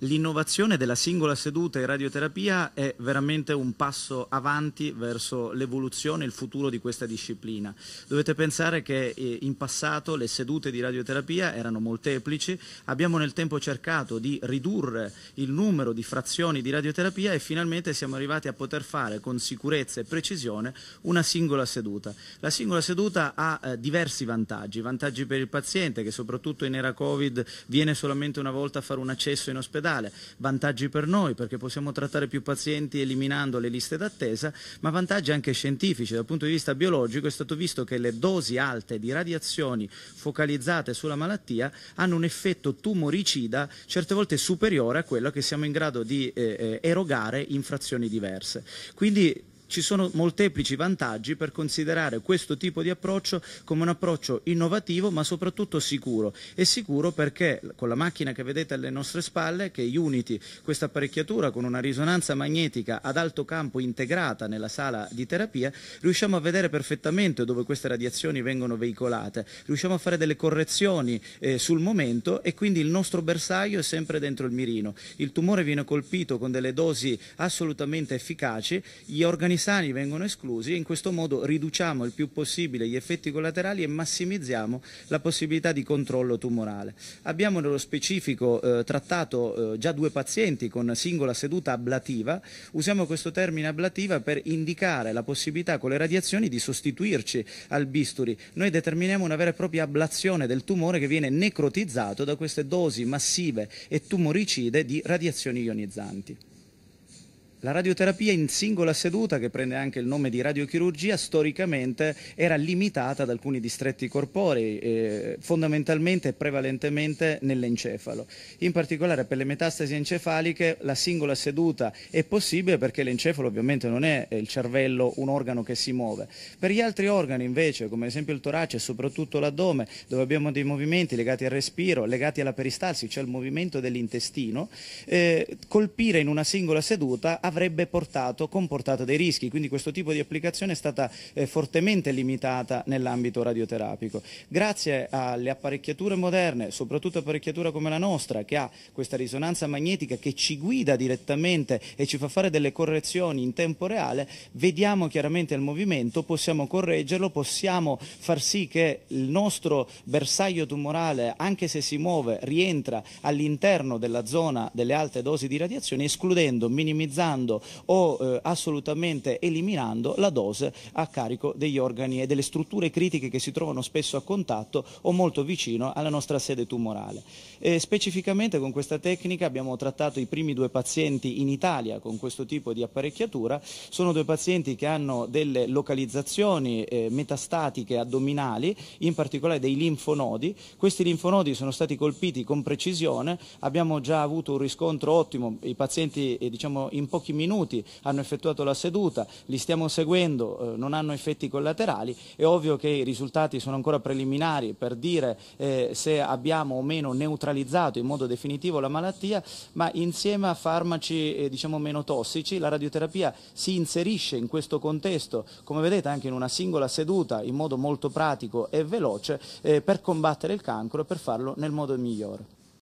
L'innovazione della singola seduta in radioterapia è veramente un passo avanti verso l'evoluzione e il futuro di questa disciplina. Dovete pensare che eh, in passato le sedute di radioterapia erano molteplici, abbiamo nel tempo cercato di ridurre il numero di frazioni di radioterapia e finalmente siamo arrivati a poter fare con sicurezza e precisione una singola seduta. La singola seduta ha eh, diversi vantaggi, vantaggi per il paziente che soprattutto in era Covid viene solamente una volta a fare un accesso in ospedale, ospedale, vantaggi per noi perché possiamo trattare più pazienti eliminando le liste d'attesa, ma vantaggi anche scientifici. Dal punto di vista biologico è stato visto che le dosi alte di radiazioni focalizzate sulla malattia hanno un effetto tumoricida certe volte superiore a quello che siamo in grado di eh, eh erogare in frazioni diverse. Quindi ci sono molteplici vantaggi per considerare questo tipo di approccio come un approccio innovativo ma soprattutto sicuro. È sicuro perché con la macchina che vedete alle nostre spalle, che è Unity, questa apparecchiatura con una risonanza magnetica ad alto campo integrata nella sala di terapia, riusciamo a vedere perfettamente dove queste radiazioni vengono veicolate, riusciamo a fare delle correzioni eh, sul momento e quindi il nostro bersaglio è sempre dentro il mirino. Il tumore viene colpito con delle dosi assolutamente efficaci, gli organi organi sani vengono esclusi e in questo modo riduciamo il più possibile gli effetti collaterali e massimizziamo la possibilità di controllo tumorale. Abbiamo nello specifico eh, trattato eh, già due pazienti con singola seduta ablativa, usiamo questo termine ablativa per indicare la possibilità con le radiazioni di sostituirci al bisturi. Noi determiniamo una vera e propria ablazione del tumore che viene necrotizzato da queste dosi massive e tumoricide di radiazioni ionizzanti. La radioterapia in singola seduta, che prende anche il nome di radiochirurgia, storicamente era limitata ad alcuni distretti corporei, eh, fondamentalmente e prevalentemente nell'encefalo. In particolare per le metastasi encefaliche la singola seduta è possibile perché l'encefalo ovviamente non è il cervello un organo che si muove. Per gli altri organi invece, come ad esempio il torace e soprattutto l'addome, dove abbiamo dei movimenti legati al respiro, legati alla peristalsi, cioè il movimento dell'intestino, eh, colpire in una singola seduta portato, comportato dei rischi, quindi questo tipo di applicazione è stata eh, fortemente limitata nell'ambito radioterapico. Grazie alle apparecchiature moderne, soprattutto apparecchiatura come la nostra, che ha questa risonanza magnetica che ci guida direttamente e ci fa fare delle correzioni in tempo reale, vediamo chiaramente il movimento, possiamo correggerlo, possiamo far sì che il nostro bersaglio tumorale, anche se si muove, rientra all'interno della zona delle alte dosi di radiazione, escludendo, minimizzando eliminando o eh, assolutamente eliminando la dose a carico degli organi e delle strutture critiche che si trovano spesso a contatto o molto vicino alla nostra sede tumorale. E specificamente con questa tecnica abbiamo trattato i primi due pazienti in Italia con questo tipo di apparecchiatura, sono due pazienti che hanno delle localizzazioni eh, metastatiche addominali, in particolare dei linfonodi, questi linfonodi sono stati colpiti con precisione, abbiamo già avuto un riscontro ottimo, i pazienti eh, diciamo, in pochi pochi minuti hanno effettuato la seduta, li stiamo seguendo, eh, non hanno effetti collaterali, è ovvio che i risultati sono ancora preliminari per dire eh, se abbiamo o meno neutralizzato in modo definitivo la malattia, ma insieme a farmaci eh, diciamo meno tossici la radioterapia si inserisce in questo contesto, come vedete anche in una singola seduta, in modo molto pratico e veloce, eh, per combattere il cancro e per farlo nel modo migliore.